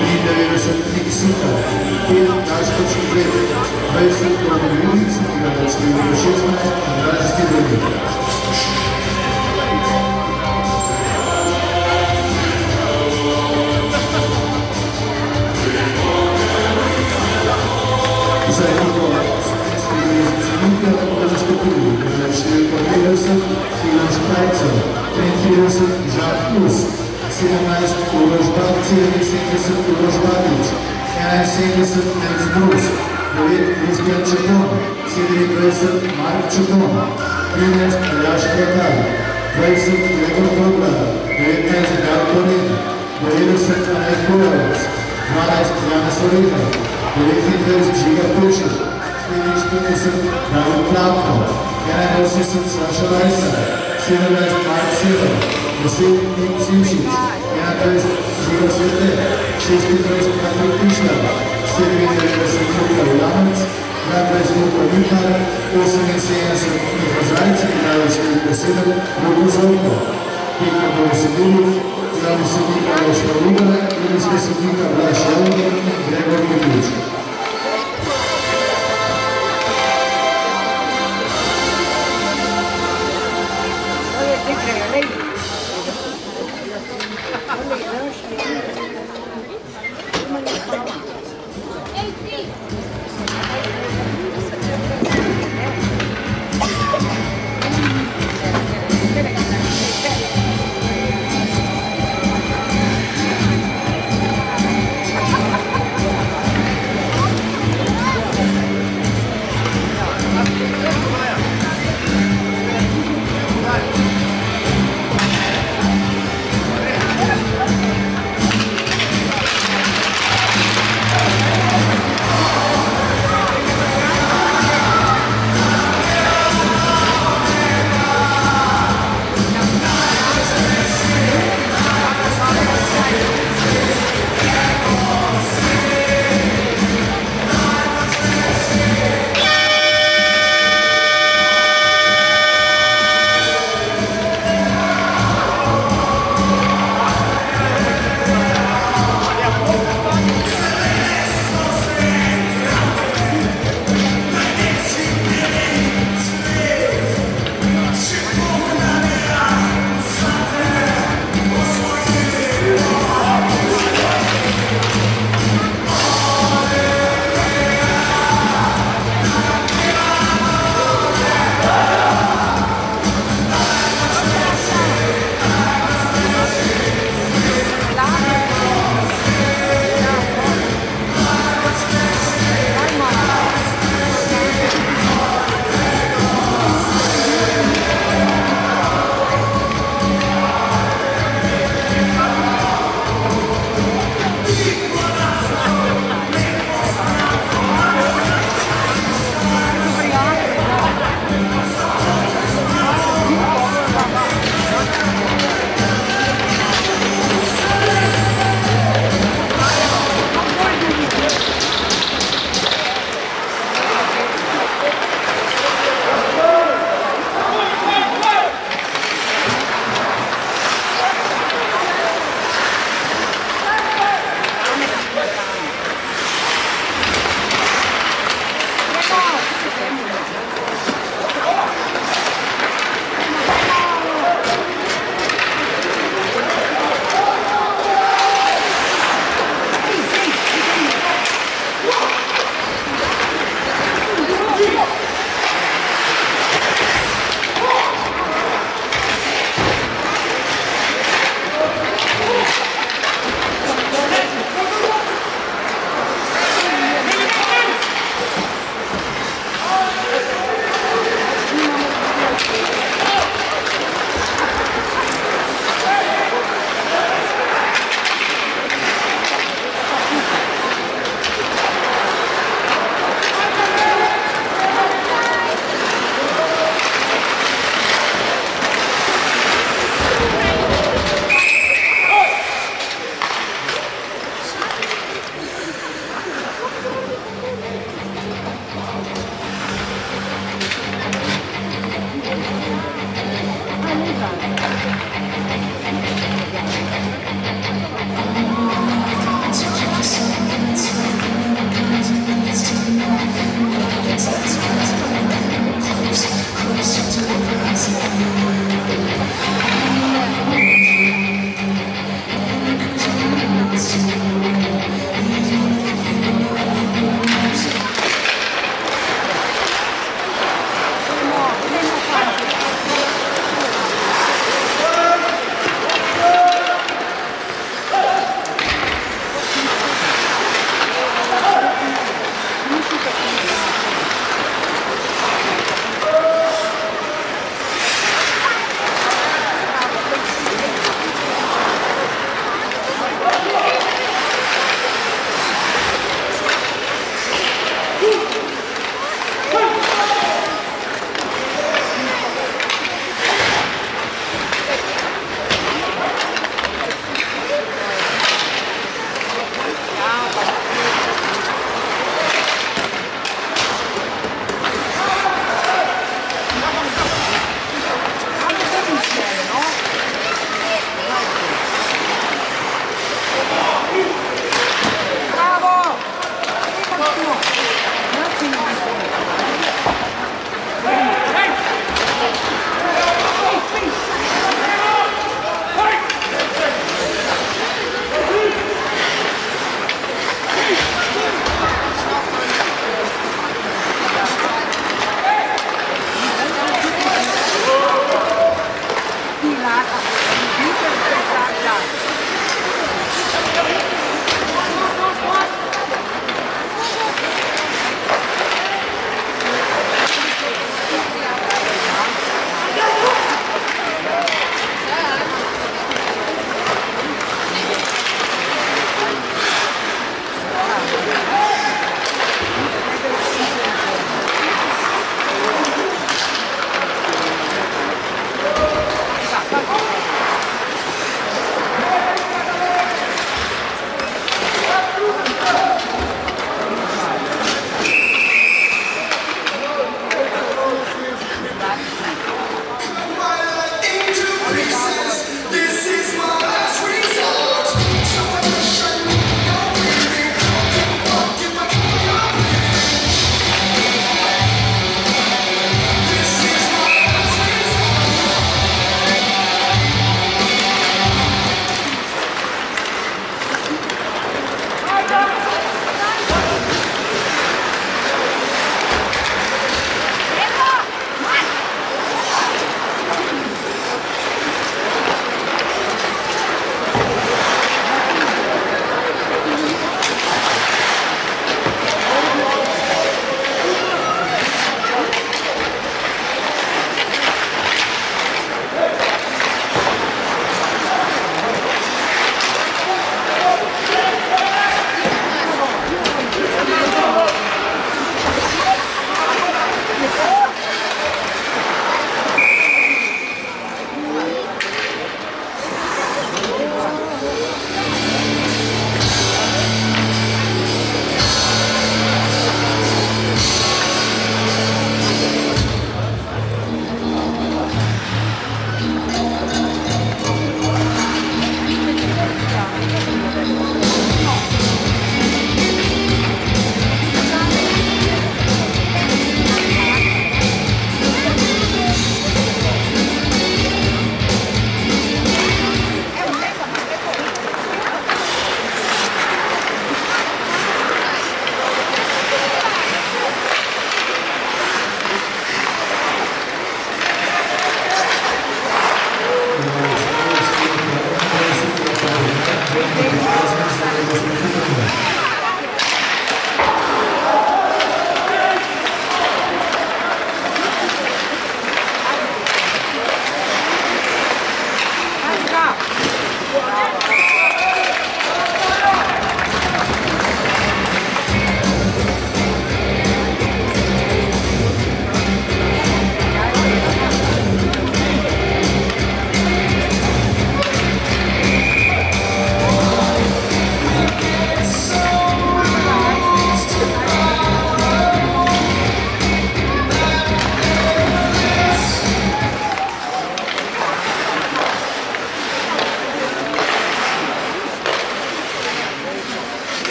лидери Российской КСИКа, перед Ташковским временем, происходит на улице и городские путешествия на рождение. за его спинка даже ступили, начали подвесов и наш кольцо, предвесов, жар, ус. 17 krúžba, 70 krúžba nič. Ena 70 Nec Brus, 9 Kristijan Čepon, 27 Mark Čepon, 13 Aljaš Krakar, 20 Gregor Dobra, 19 Darko Reda, 90 Anet Bojevac, 12 Jana Sorina, 29 Žiga Pečer, 44 Pravim Platko, 81 Saša Vajsa, 17 Mark Sivor, Você tem o X. É atrás de você tem. X tem dois para mim cristão. Se ele é você tem o Lamas, na presença do Pimara, ou se não sei essa que fazais, que dá o Espírito Terceiro, não usa o pó. Fica para o segundo, não se fica para o Xaúba, não se fica para o Xaúba, entrega o Deus.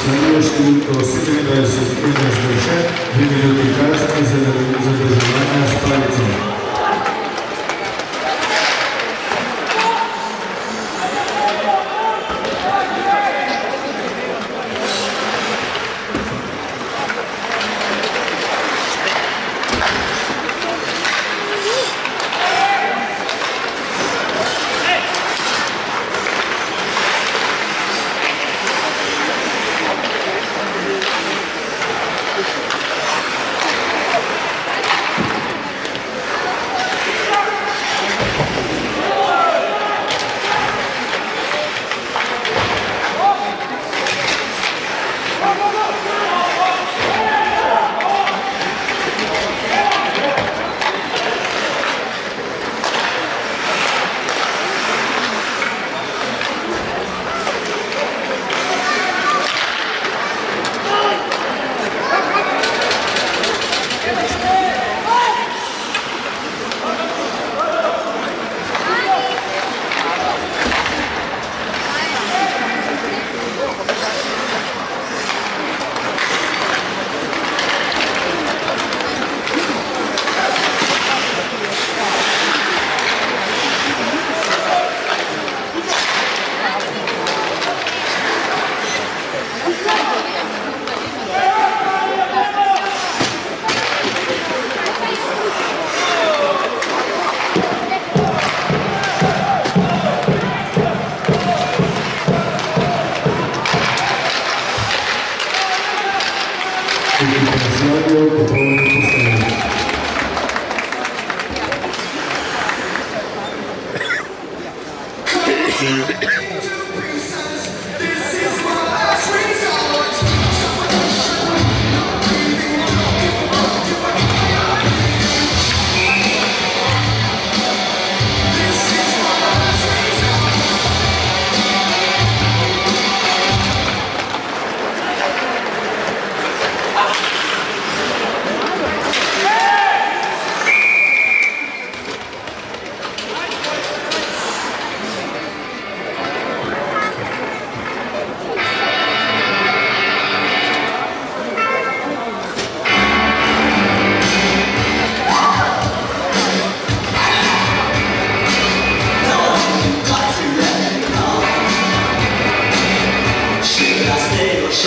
Постановил, что секретарь Сергей Шульше выделил приказ о задержании Аспальцева.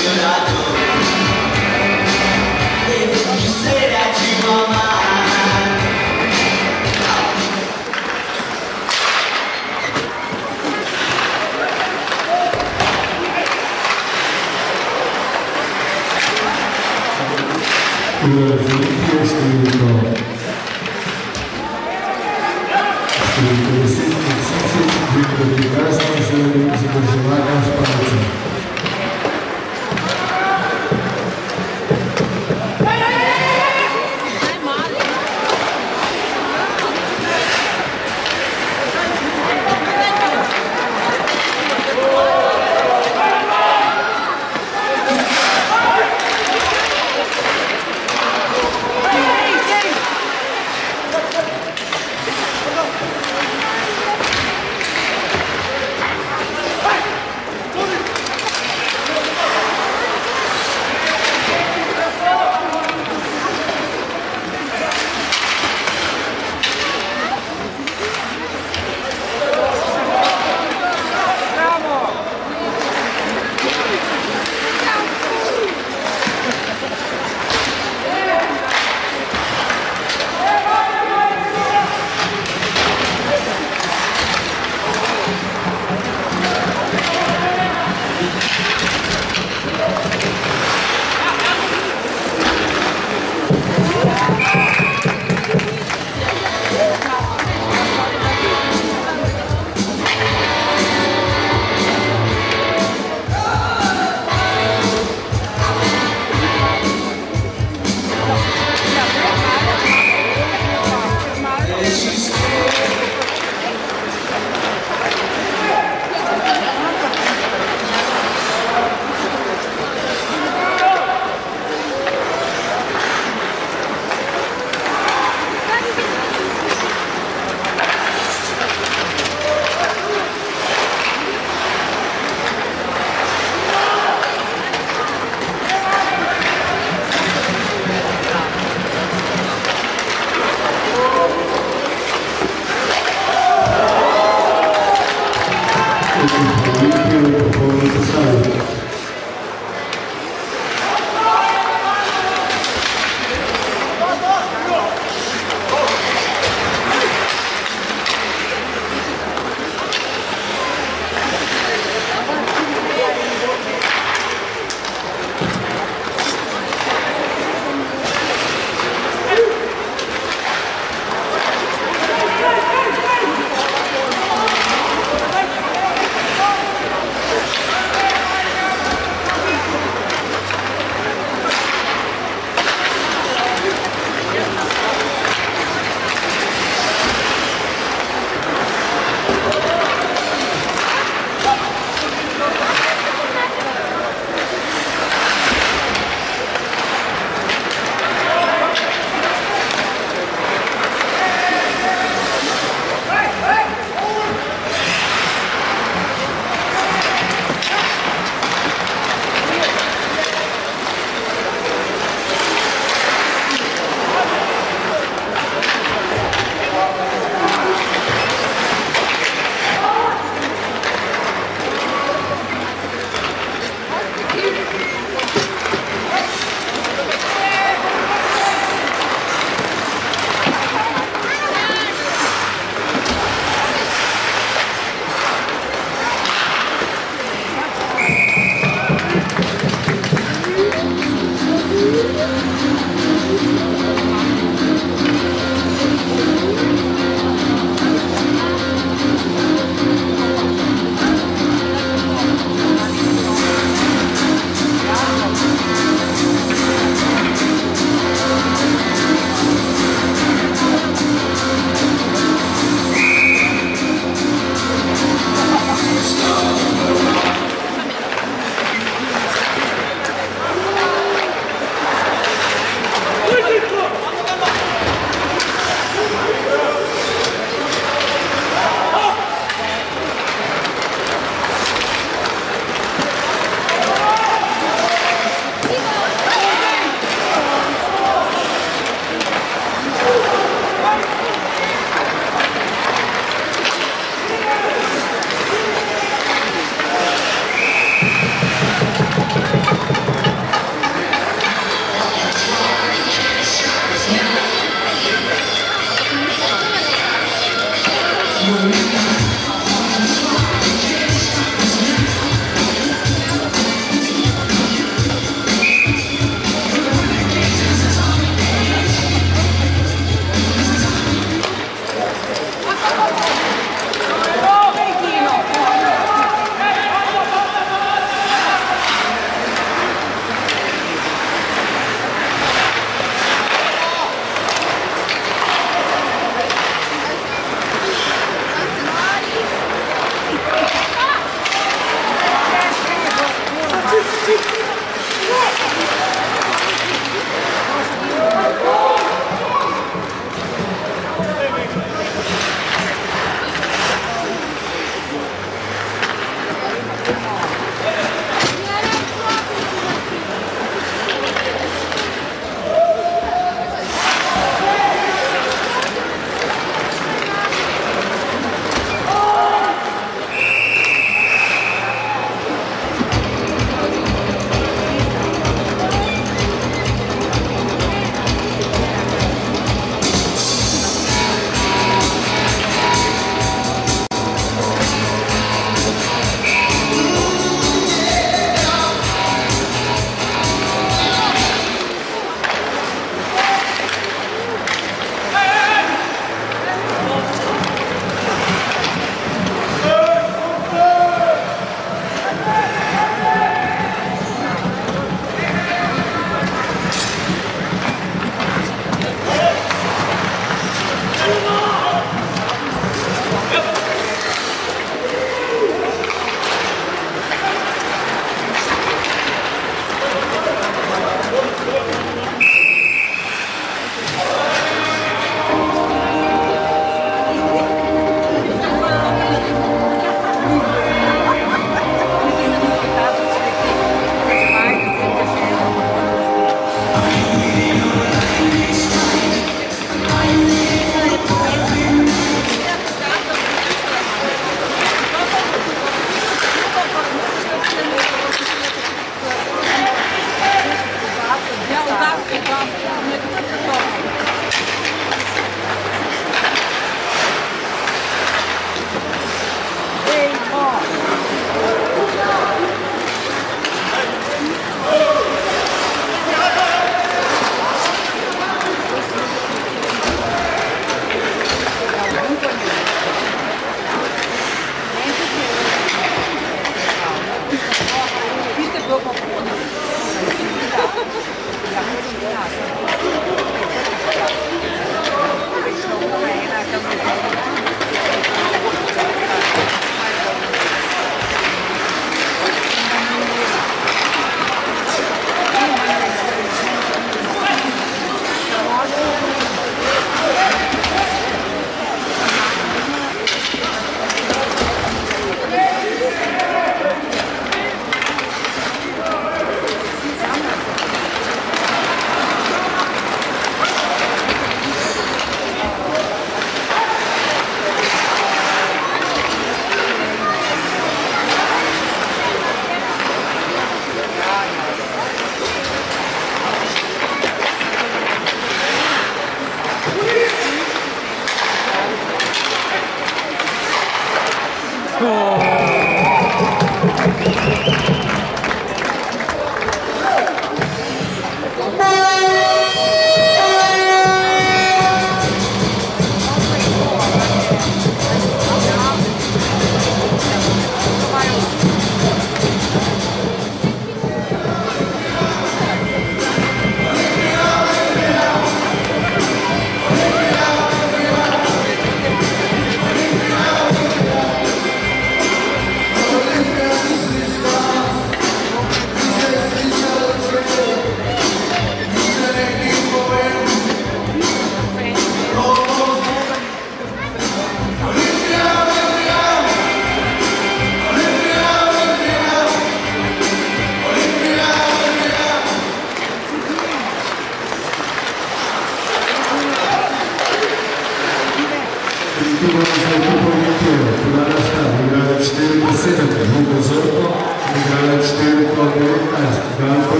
지금 나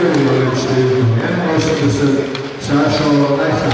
görmüyor öyle bir şey. Yani oysa kızı sen şu an oradaysan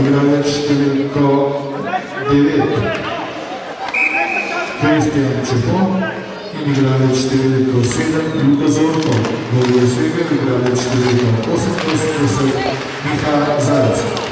igralec številko 9. Kristjan Čepon in igralec številko 7 Luka Zorko. Gol je svedel igralec številko 88 Miha Zajec.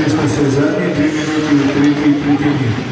nesta Cezanne, 2 minutos 30 e 31.